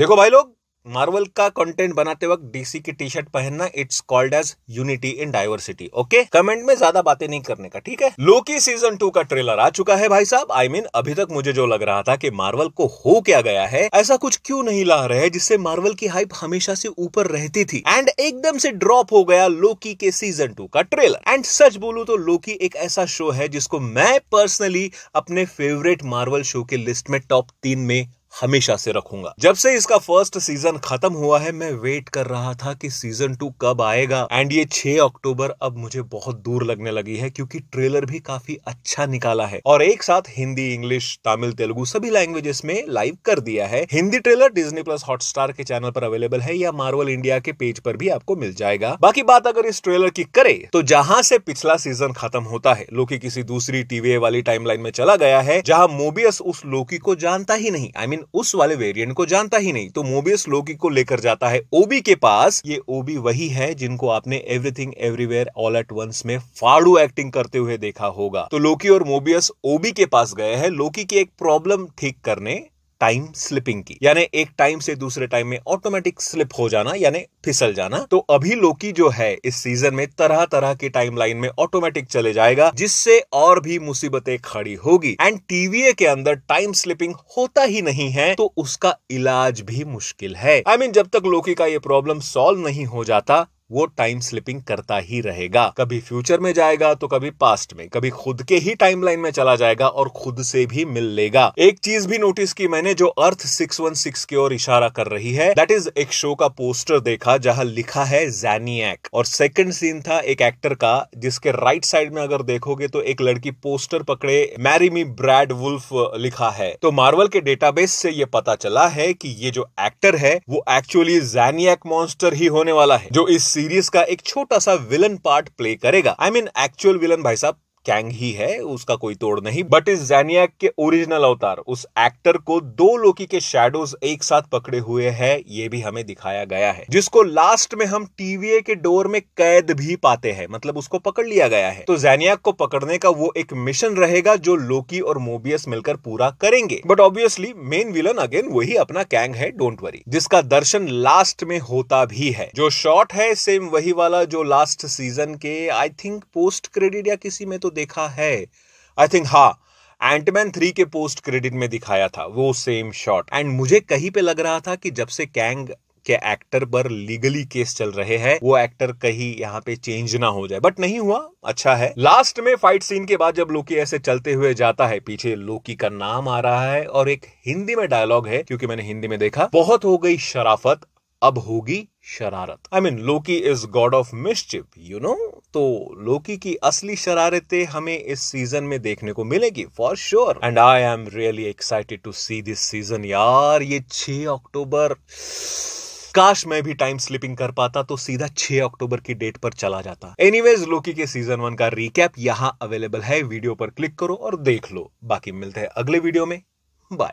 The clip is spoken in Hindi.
देखो भाई लोग मार्वल का कंटेंट बनाते वक्त डीसी की टी शर्ट पहनना it's called as unity in diversity okay comment में ज़्यादा बातें नहीं करने का ठीक है? लोकी सीज़न टू का ट्रेलर आ चुका है भाई साहब। आई I मीन mean, अभी तक मुझे जो लग रहा था कि मार्वल को हो क्या गया है ऐसा कुछ क्यों नहीं ला रहे जिससे मार्वल की हाइप हमेशा से ऊपर रहती थी। एंड एकदम से ड्रॉप हो गया लोकी के सीज़न टू का ट्रेलर एंड सच बोलू तो लोकी एक ऐसा शो है जिसको मैं पर्सनली अपने फेवरेट मार्वल शो के लिस्ट में टॉप तीन में हमेशा से रखूँगा। जब से इसका फ़र्स्ट सीज़न खत्म हुआ है, मैं वेट कर रहा था कि सीज़न टू कब आएगा। एंड ये 6 अक्टूबर अब मुझे बहुत दूर लगने लगी है, क्योंकि ट्रेलर भी काफ़ी अच्छा निकाला है। और एक साथ हिंदी, इंग्लिश, तमिल, तेलुगु सभी लैंग्वेजेस में लाइव कर दिया है। Hindi trailer Disney plus Hotstar के चैनल पर अवेलेबल है, या मार्वल इंडिया के पेज पर भी आपको मिल जाएगा। बाकी बात अगर इस ट्रेलर की करे तो जहाँ से पिछला सीज़न खत्म होता है लोकी किसी दूसरी टीवी वाली टाइमलाइन में चला गया है, जहाँ मोबियस उस लोकी को जानता ही नहीं। आई मीन उस वाले वेरिएंट को जानता ही नहीं। तो मोबियस लोकी को लेकर जाता है ओबी के पास। ये ओबी वही है जिनको आपने everything everywhere all at once में फाड़ू एक्टिंग करते हुए देखा होगा। तो लोकी और मोबियस ओबी के पास गए हैं। लोकी की एक प्रॉब्लम ठीक करने टाइम स्लिपिंग की। यानी एक टाइम से दूसरे टाइम में ऑटोमेटिक स्लिप हो जाना यानी फिसल जाना। तो अभी लोकी जो है इस सीज़न में तरह तरह की टाइम लाइन में ऑटोमेटिक चले जाएगा जिससे और भी मुसीबतें खड़ी होगी। एंड टीवीए के अंदर टाइम स्लिपिंग होता ही नहीं है तो उसका इलाज भी मुश्किल है। आई I मीन mean, जब तक लोकी का ये प्रॉब्लम सॉल्व नहीं हो जाता वो टाइम स्लिपिंग करता ही रहेगा। कभी फ्यूचर में जाएगा तो कभी पास्ट में, कभी खुद के ही टाइमलाइन में चला जाएगा और खुद से भी मिल लेगा। एक चीज़ भी नोटिस की मैंने जो अर्थ 616 की ओर इशारा कर रही है दैट इज़ एक शो का पोस्टर देखा जहाँ लिखा है जैनियक और सेकंड सीन था एक एक्टर का, जिसके राइट साइड में अगर देखोगे तो एक लड़की पोस्टर पकड़े मैरी मी ब्रैड वुल्फ लिखा है। तो मार्वल के डेटाबेस से ये पता चला है कि ये जो एक्टर है, वो एक्चुअली जैनियक मॉन्स्टर ही होने वाला है, जो इस सीरीज़ का एक छोटा सा विलन पार्ट प्ले करेगा। आई मीन एक्चुअल विलन भाई साहब कैंग ही है, उसका कोई तोड़ नहीं बट इस जैनियक के ओरिजिनल अवतार, उस एक्टर को दो लोकी के शेडोज एक साथ पकड़े हुए हैं, ये भी हमें दिखाया गया है, जिसको लास्ट में हम टीवीए के डोर में कैद भी पाते हैं मतलब उसको पकड़ लिया गया है। तो जैनियक को पकड़ने का वो एक मिशन रहेगा, जो लोकी और मोबियस मिलकर पूरा करेंगे। But obviously main villain again वही अपना कैंग है डोंट वरी जिसका दर्शन लास्ट में होता भी है। जो शॉट है सेम वही वाला जो लास्ट सीज़न के आई थिंक पोस्ट क्रेडिट या किसी में देखा है। आई थिंक हा एंटमैन थ्री के पोस्ट क्रेडिट में दिखाया था, वो सेम शॉट एंड मुझे कहीं पे लग रहा था कि जब से कैंग के एक्टर पर लीगली केस चल रहे हैं, वो एक्टर कहीं यहाँ पे चेंज ना हो जाए। बट नहीं हुआ अच्छा है। लास्ट में फाइट सीन के बाद जब लोकी ऐसे चलते हुए जाता है, पीछे लोकी का नाम आ रहा है और एक हिंदी में डायलॉग है, क्योंकि मैंने हिंदी में देखा, बहुत हो गई शराफत, अब होगी शरारत। I mean Loki is god of mischief you know तो लोकी की असली शरारतें हमें इस सीज़न में देखने को मिलेगी for sure and I am really excited to see this season यार, ये 6 अक्टूबर, काश मैं भी टाइम स्लिपिंग कर पाता तो सीधा 6 अक्टूबर की डेट पर चला जाता। एनीवेज लोकी के सीज़न वन का रिकैप यहाँ अवेलेबल है वीडियो पर क्लिक करो और देख लो। बाकी मिलते हैं अगले वीडियो में। बाय